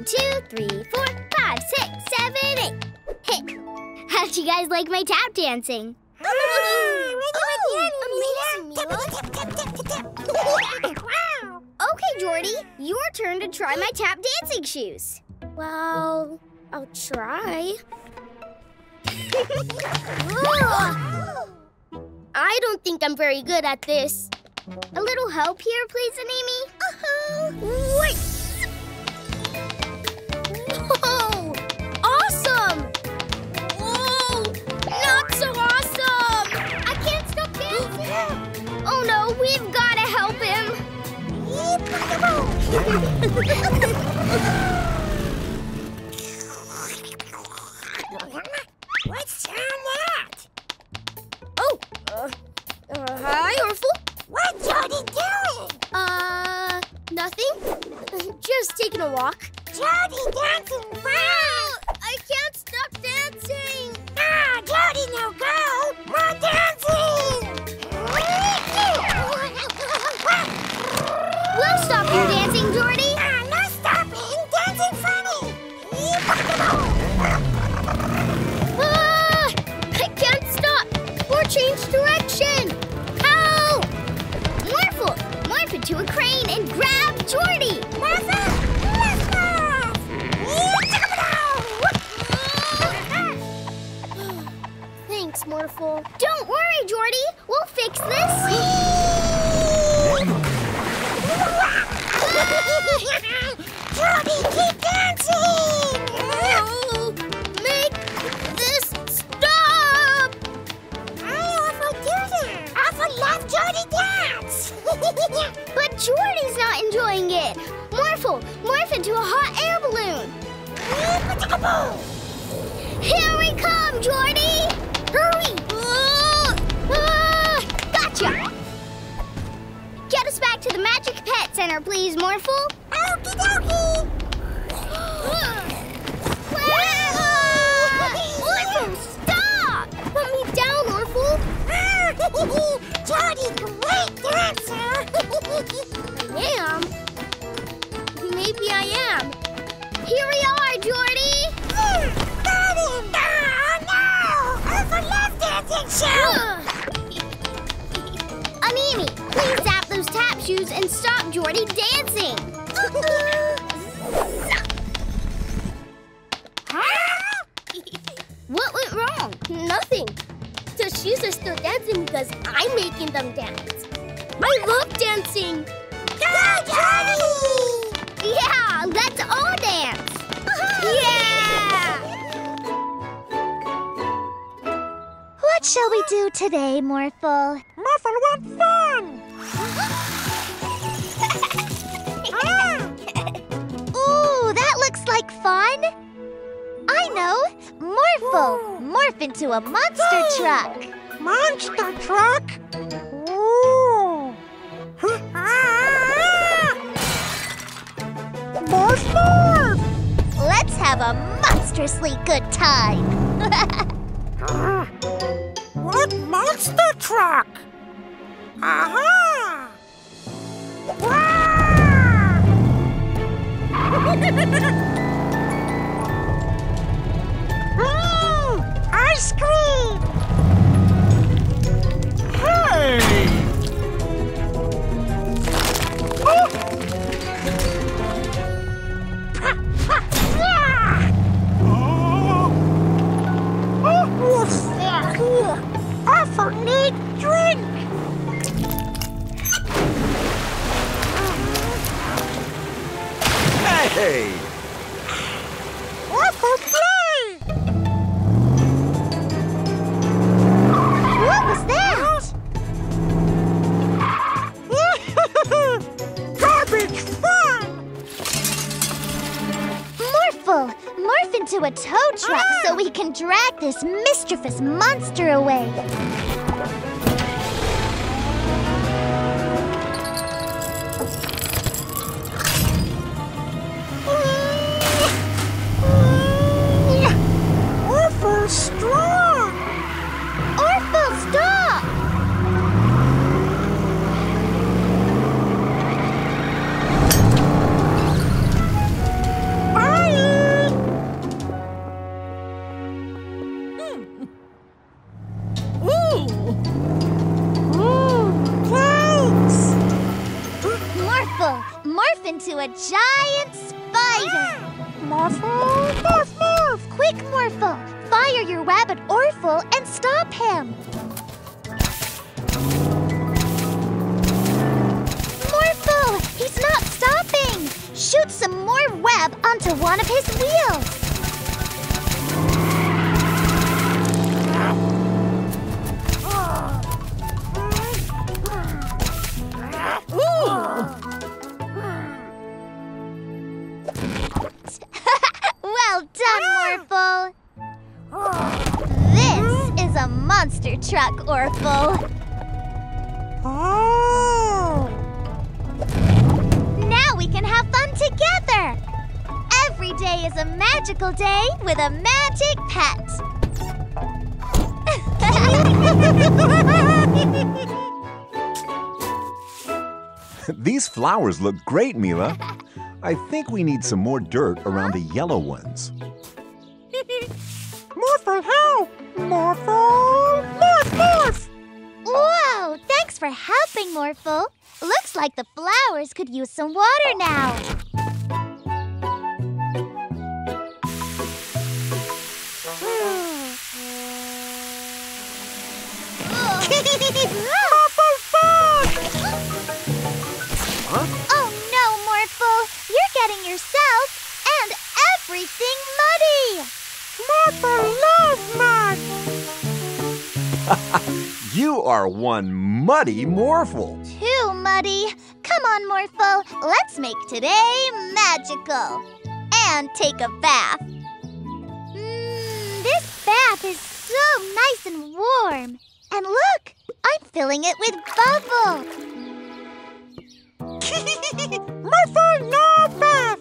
One, two, three, four, five, six, seven, eight. Hey, how'd you guys like my tap dancing? Okay, Jordie, your turn to try my tap dancing shoes. Well, I'll try. I don't think I'm very good at this. A little help here, please, Animi? Uh-huh. What's that? Oh! Uh, uh, hi, Orphle. What's Jordie doing? Uh, nothing. Just taking a walk. Jordie dancing fast! I can't stop dancing! Ah, Jody no go! More dancing! We'll stop your dancing, Here we come, Jordie! Hurry! Ah! Ah! Gotcha! Get us back to the Magic Pet Center, please, Morphle. Nothing. The shoes are still dancing because I'm making them dance. I love dancing. Go, Jordie! Yeah, let's all dance. Uh-huh. yeah! What shall we do today, Morphle? Muffin want fun. Ooh, that looks like fun. I know. Morphle, morph into a monster truck. Monster truck. Ooh. Morph, ah! morph. Let's have a monstrously good time. What monster truck? Aha! Mmm, truck, Orphle. Oh. Now we can have fun together. Every day is a magical day with a magic pet. These flowers look great, Mila. I think we need some more dirt around the yellow ones. Helping, Morphle. Looks like the flowers could use some water now. Morphle bug. Oh no, Morphle! You're getting yourself and everything muddy! Morphle love mud. You are one muddy Morphle. Too muddy. Come on, Morphle. Let's make today magical. And take a bath. Mmm, this bath is so nice and warm. And look, I'm filling it with bubbles. Morphle no bath.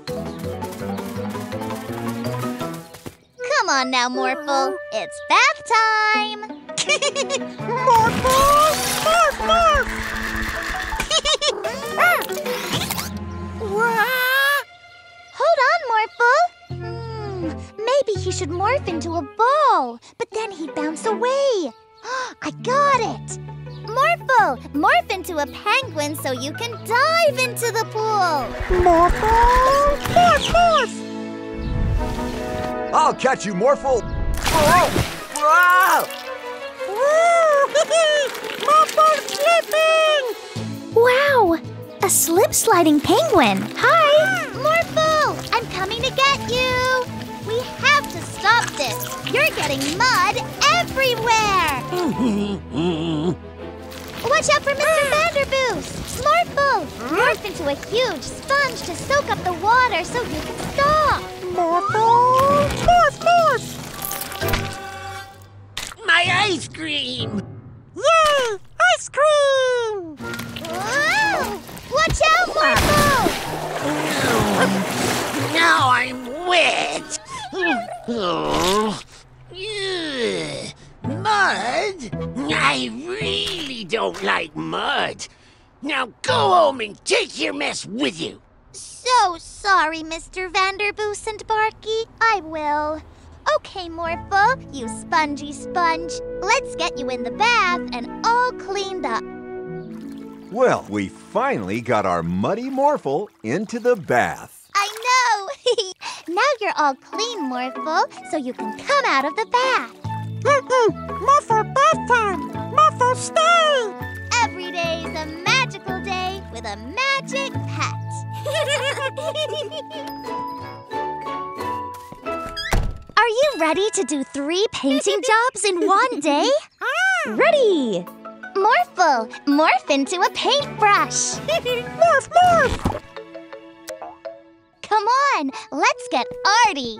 Come on now, Morphle. It's bath time. Morphle, morph, morph. Hold on, Morphle. Hmm, maybe he should morph into a ball, but then he'd bounce away. I got it. Morphle, morph into a penguin so you can dive into the pool. Morphle, morph, morph. I'll catch you, Morphle. Oh! Ah! Morphle slipping. Wow, a slip sliding penguin. Hi. Hmm, Morphle, I'm coming to get you. We have to stop this. You're getting mud everywhere. Watch out for Mr. Ah. Vanderboost! Morphle! Morph into a huge sponge to soak up the water so you can stop! Morphle, morph, morph. My ice cream! Yay, ice cream. Whoa! Watch out, Morphle! Now I'm wet! Oh. Mud? I really don't like mud. Now go home and take your mess with you. So sorry, Mr. Vanderboost and Barky. I will. Okay, Morphle, you spongy sponge. Let's get you in the bath and all cleaned up. Well, we finally got our muddy Morphle into the bath. I know! now you're all clean, Morphle, so you can come out of the bath. Mm-mm. Morphle bath time. Morphle stay. Every day is a magical day with a magic pet. Are you ready to do three painting jobs in one day? Ah. Ready! Morphle, morph into a paintbrush. Morph, morph. Come on, let's get arty.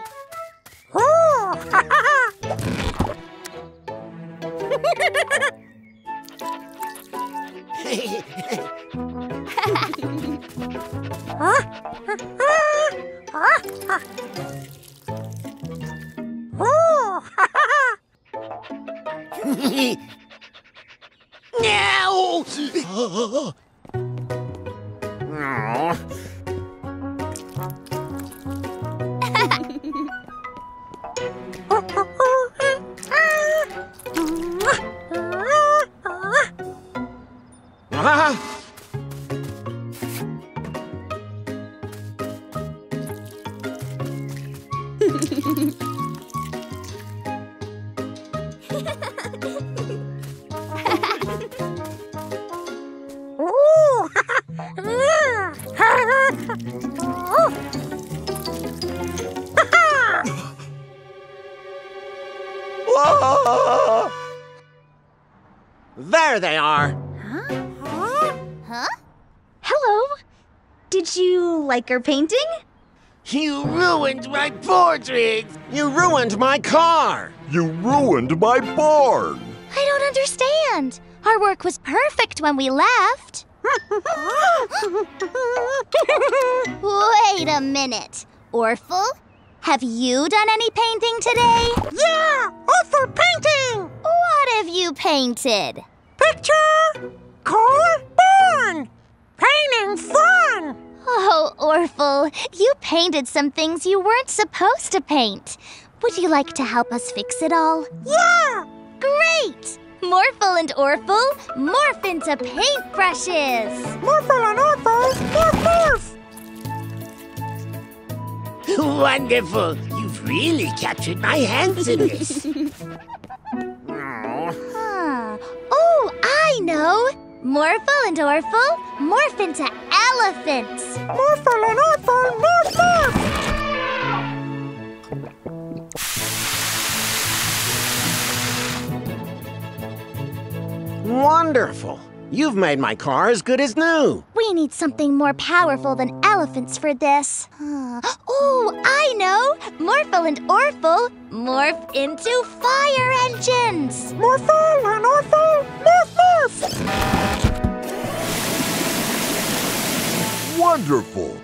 Oh, There they are! Huh? Huh? Huh? Hello! Did you like our painting? You ruined my portrait! You ruined my car! You ruined my barn! I don't understand. Our work was perfect when we left. Wait a minute. Orphle, have you done any painting today? Yeah, Orphle painting. What have you painted? Picture, car, barn. Painting fun. Oh, Orphle, you painted some things you weren't supposed to paint. Would you like to help us fix it all? Yeah. Great! Morphle and Orphle, morph into paintbrushes! Morphle and Orphle, morph, morph. Wonderful. You've really captured my handsomeness. Huh. Oh, I know! Morphle and Orphle, morph into elephants! Morphle and Orphle, morph, morph. Wonderful. You've made my car as good as new. We need something more powerful than elephants for this. Oh, I know! Morphle and Orphle morph into fire engines! Morphle and Orphle, morph, morph. Wonderful.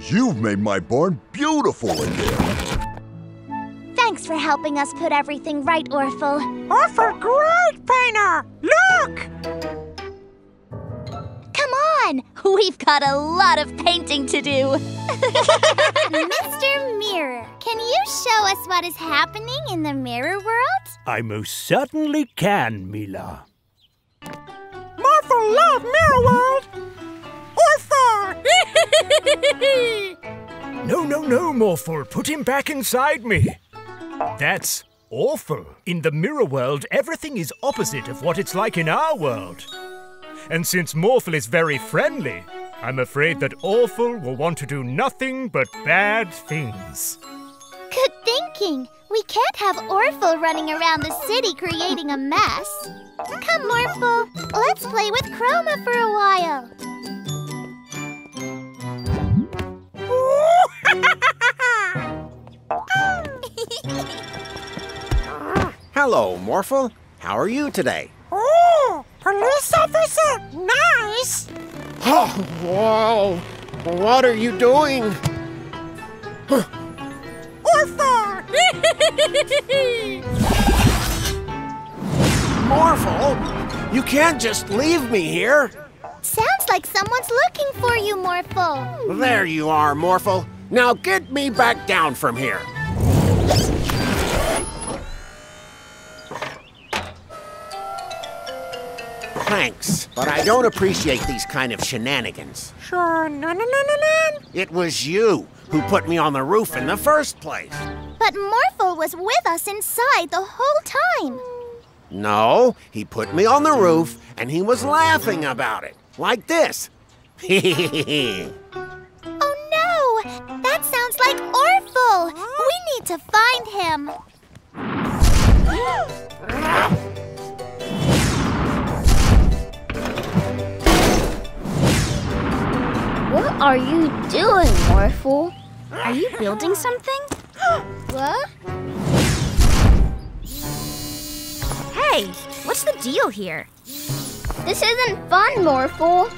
You've made my barn beautiful again. Thanks for helping us put everything right, Orphle. Orphle, great painter. Look. Come on! We've got a lot of painting to do. Mr. Mirror, can you show us what is happening in the mirror world? I most certainly can, Mila. Morphle love Mirror World. Orphle. No, no, no, Morphle. Put him back inside me. That's awful. In the mirror world, everything is opposite of what it's like in our world. And since Morphle is very friendly, I'm afraid that Orphle will want to do nothing but bad things. Good thinking. We can't have Orphle running around the city creating a mess. Come, Morphle. Let's play with Chroma for a while. Hello, Morphle. How are you today? Oh, police officer, nice. Oh, whoa. What are you doing? Orphle. Morphle, you can't just leave me here. Sounds like someone's looking for you, Morphle. There you are, Morphle. Now get me back down from here. Thanks, but I don't appreciate these kind of shenanigans. Sure, no, no, no, no, no. It was you who put me on the roof in the first place. But Morphle was with us inside the whole time. No, he put me on the roof and he was laughing about it. Like this. Oh no! That sounds like Orphle! We need to find him. are you doing, Morphle? Are you building something? What? Hey, what's the deal here? This isn't fun, Morphle.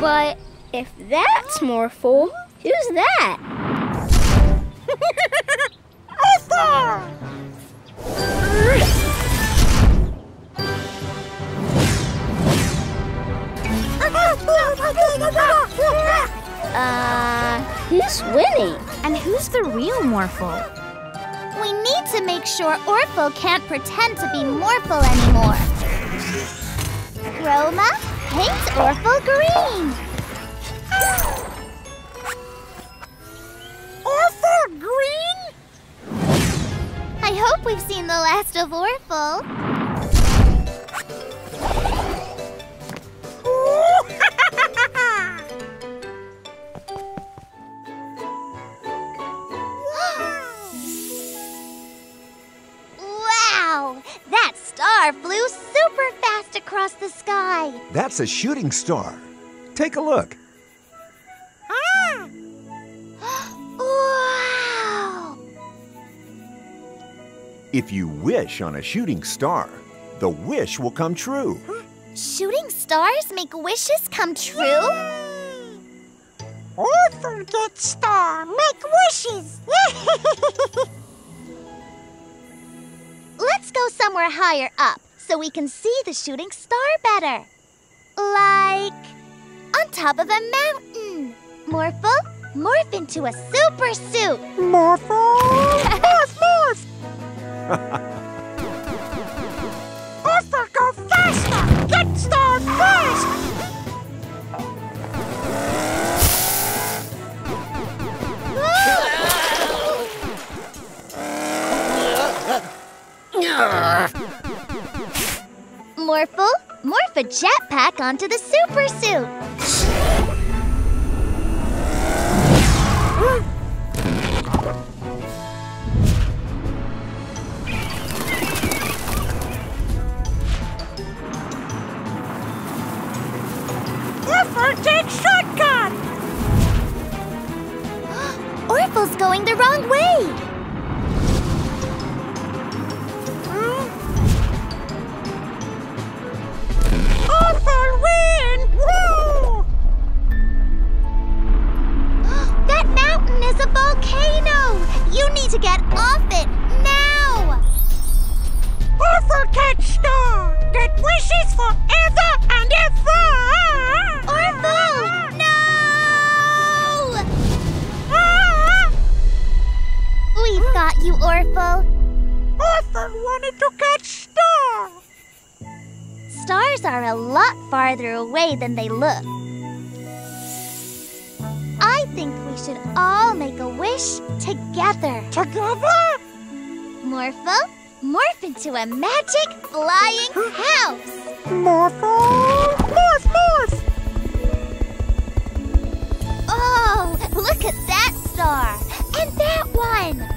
but if that's Morphle, who's that? Uh, who's Winnie? And who's the real Morphle? We need to make sure Orphle can't pretend to be Morphle anymore. Chroma, paint Orphle green. Orphle green? I hope we've seen the last of Orphle. Sky. That's a shooting star. Take a look. Ah! Wow! If you wish on a shooting star, the wish will come true. Shooting stars make wishes come true? Orphle get star, make wishes. Let's go somewhere higher up so we can see the shooting star better. Like on top of a mountain. Morphle, morph into a super suit. Morphle, morph, morph. jetpack onto the super suit. Need to get off it now. Orphle catch star, get wishes forever and ever. Orphle, no! Ah! We've got you, Orphle. Orphan wanted to catch star. Stars are a lot farther away than they look. Should all make a wish together. Together? Morphle, morph into a magic flying house. Morphle, morph, morph. Oh, look at that star. And that one.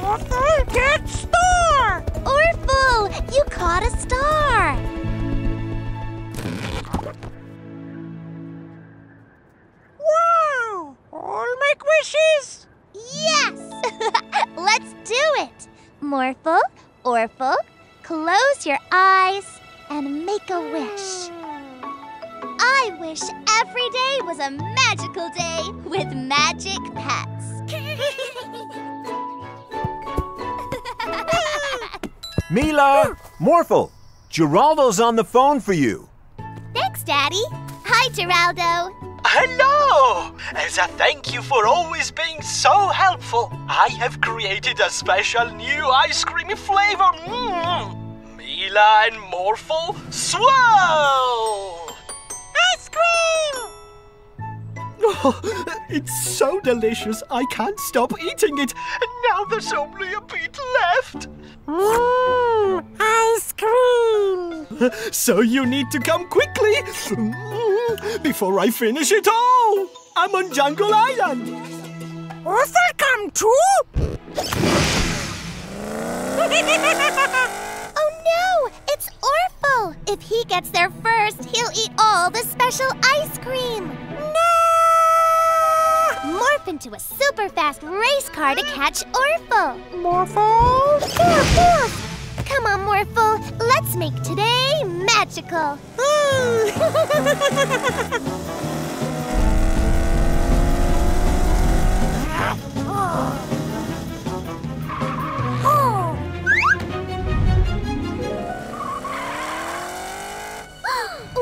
Orphle get star. Orphle, you caught a star. All wishes. Yes! Let's do it. Morphle, Orphle, close your eyes and make a wish. I wish every day was a magical day with magic pets. Mila! Morphle! Geraldo's on the phone for you. Thanks, Daddy. Hi, Geraldo. Hello! As a thank you for always being so helpful, I have created a special new ice cream flavor. Mm. Mila and Morphle Swirl! Ice cream. Oh, it's so delicious, I can't stop eating it. And now there's only a bit left. Mmm, ice cream. So you need to come quickly before I finish it all. I'm on Jungle Island. Orphle come too? Oh no, it's Orphle. If he gets there first, he'll eat all the special ice cream. Morph into a super fast race car to catch Orphle. Morphle, morph, morph. Come on, Morphle. Let's make today magical.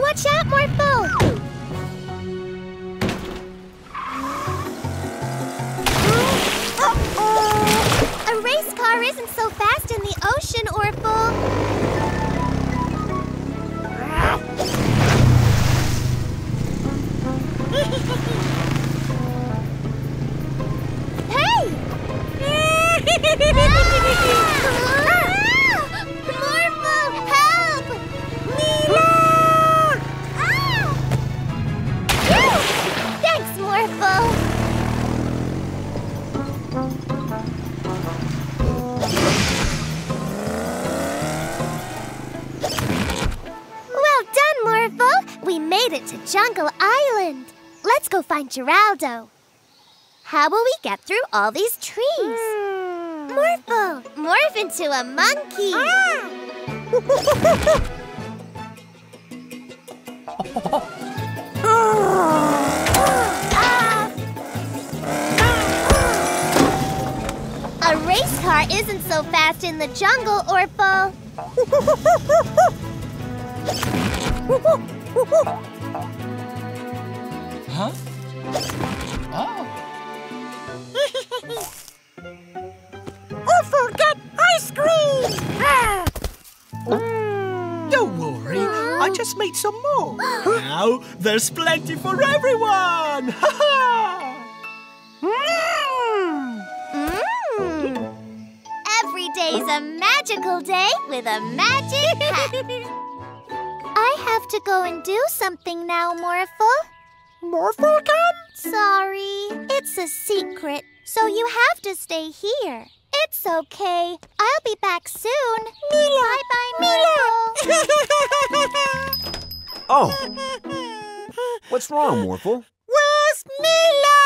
Watch out, car isn't so fast in the ocean, Orphle. Find Geraldo. How will we get through all these trees? Hmm. Morphle, morph into a monkey. Ah. A race car isn't so fast in the jungle, Orphle. Huh? Oh. Orphle, get ice cream! Ah! Don't worry, I just made some more. now there's plenty for everyone! Ha ha! Mm. Every day's a magical day with a magic hat. I have to go and do something now, Morphle. Morphle come? Sorry, it's a secret, so you have to stay here. It's okay. I'll be back soon. Bye bye, Morphle. Oh, what's wrong, Morphle? Where's Mila?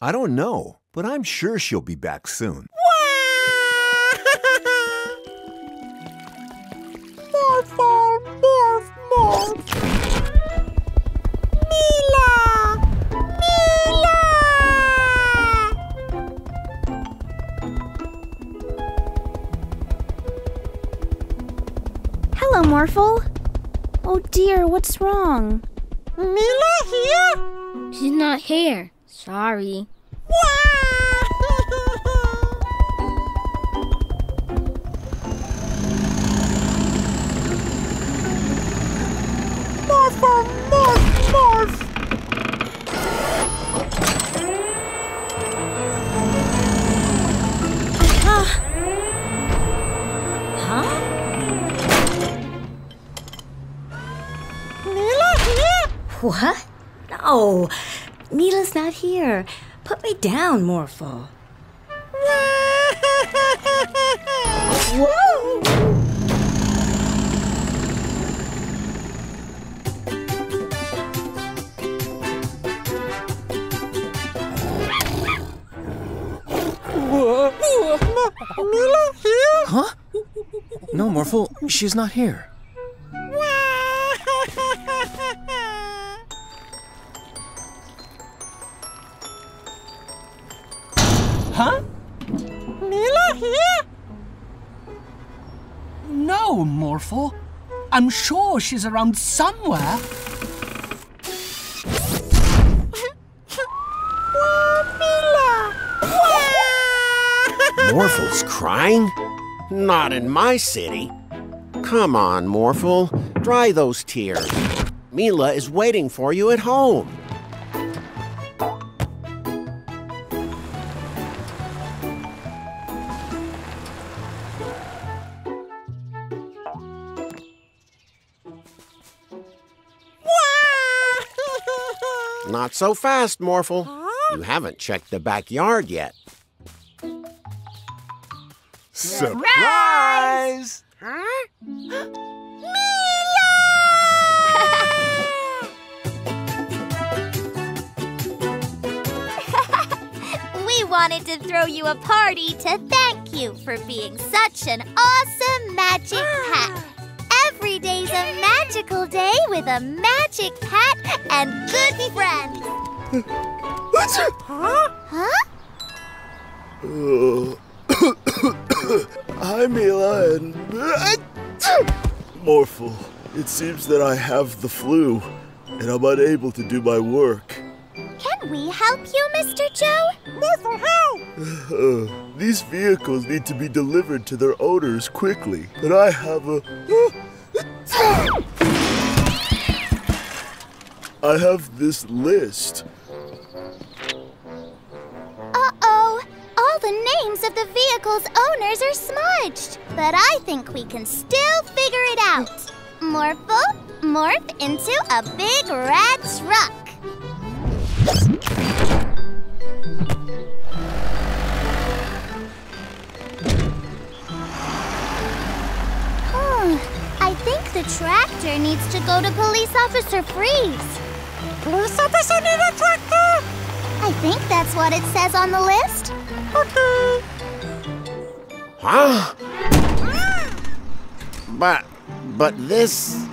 I don't know, but I'm sure she'll be back soon. Dear, what's wrong? Mila here? She's not here. Sorry. Morphle, not here. Put me down, Morphle. Whoa! Mila here? Huh? No, Morphle, she's not here. I'm sure she's around somewhere. Mila! Morphle's crying? Not in my city. Come on, Morphle. Dry those tears. Mila is waiting for you at home. Not so fast, Morphle. You haven't checked the backyard yet. Surprise! We wanted to throw you a party to thank you for being such an awesome magic hat. Every day's a magical day with a magic hat and good friends. Huh? Hi, Mila and. Morphle, it seems that I have the flu, and I'm unable to do my work. Can we help you, Mr. Joe? Morphle, help! Uh, these vehicles need to be delivered to their owners quickly, and I have a. I have this list. Uh-oh. All the names of the vehicle's owners are smudged. But I think we can still figure it out. Morphle, morph into a big red truck. The The tractor needs to go to Police Officer Freeze. Police officer need a tractor. I think that's what it says on the list. Okay. Huh? But, but this.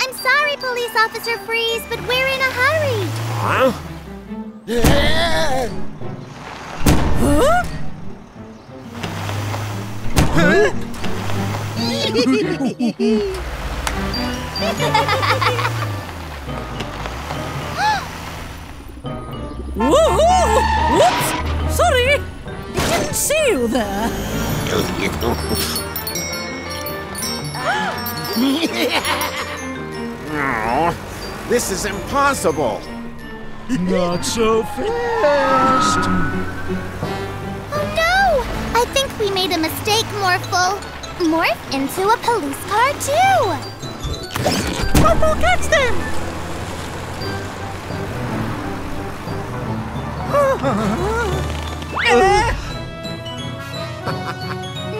I'm sorry, Police Officer Freeze, but we're in a hurry. Huh? huh? huh? Whoa! Whoops! Sorry! I didn't see you there. Oh, this is impossible. Not so fast. Oh no! I think we made a mistake, Morphle. Morph into a police car too. Morphle, catch them.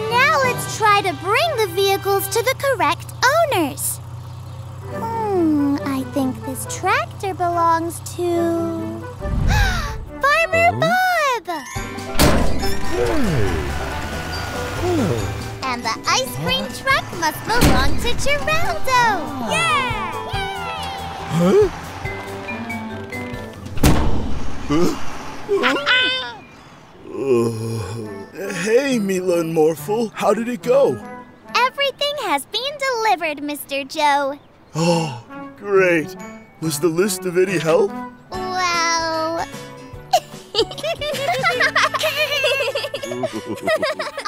Now let's try to bring the vehicles to the correct owners. Hmm, I think this tractor belongs to. Farmer Bob! And the ice cream truck must belong to Geraldo! Uh, hey, Mila and Morphle, how did it go? Everything has been delivered, Mr. Joe. Oh, great. Was the list of any help? Well.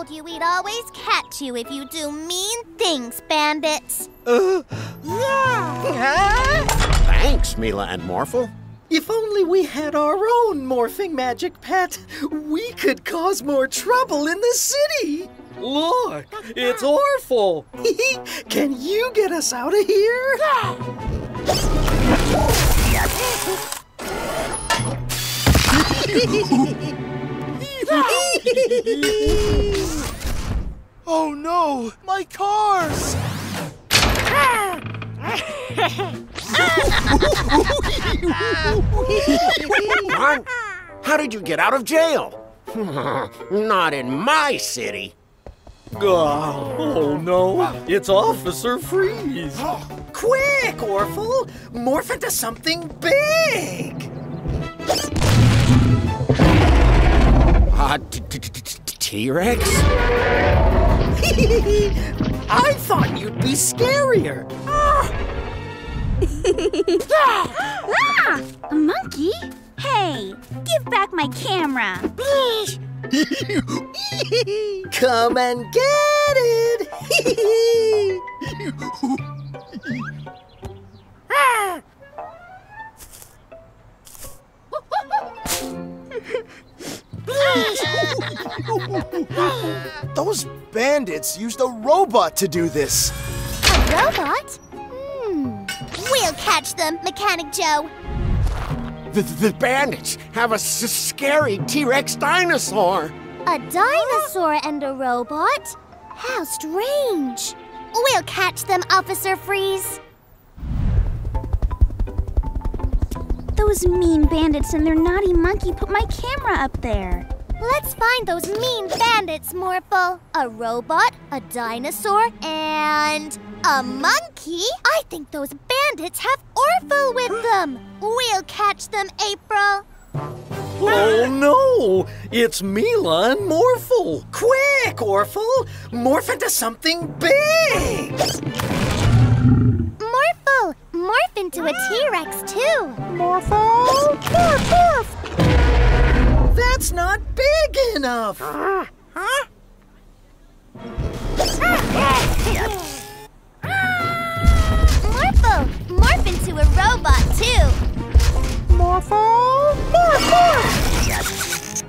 I told you we'd always catch you if you do mean things, bandits. Uh, yeah. Thanks, Mila and Morphle. If only we had our own morphing magic pet, we could cause more trouble in the city. Look, it's Orphle. Can you get us out of here? oh no, my cars! What? How did you get out of jail? Not in my city. Oh, oh no, it's Officer Freeze. Quick, Orphle! Morph into something big! Uh, T-Rex? I thought you'd be scarier. Ah! A monkey? Hey, give back my camera. Please. Come and get it! Bandits used a robot to do this. A robot? Hmm. We'll catch them, Mechanic Joe. The, the bandits have a s- scary T-Rex dinosaur. A dinosaur and a robot? How strange. We'll catch them, Officer Freeze. Those mean bandits and their naughty monkey put my camera up there. Let's find those mean bandits, Morphle. A robot, a dinosaur, and a monkey? I think those bandits have Orphle with them. We'll catch them, April. Oh no, it's Mila and Morphle. Quick, Orphle! Morph into something big! Morphle, morph into a T-Rex too. Morphle, morph, morph. That's not big enough! Huh? Morphle, morph into a robot too. Morphle, morph, morph.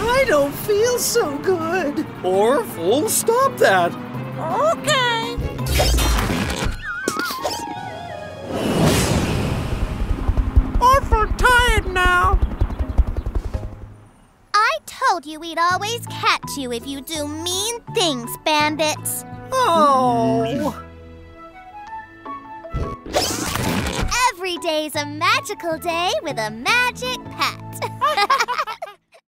I don't feel so good. Orphle, stop that. Okay. Orphle tired now. I told you we'd always catch you if you do mean things, bandits. Oh! Every day's a magical day with a magic pack.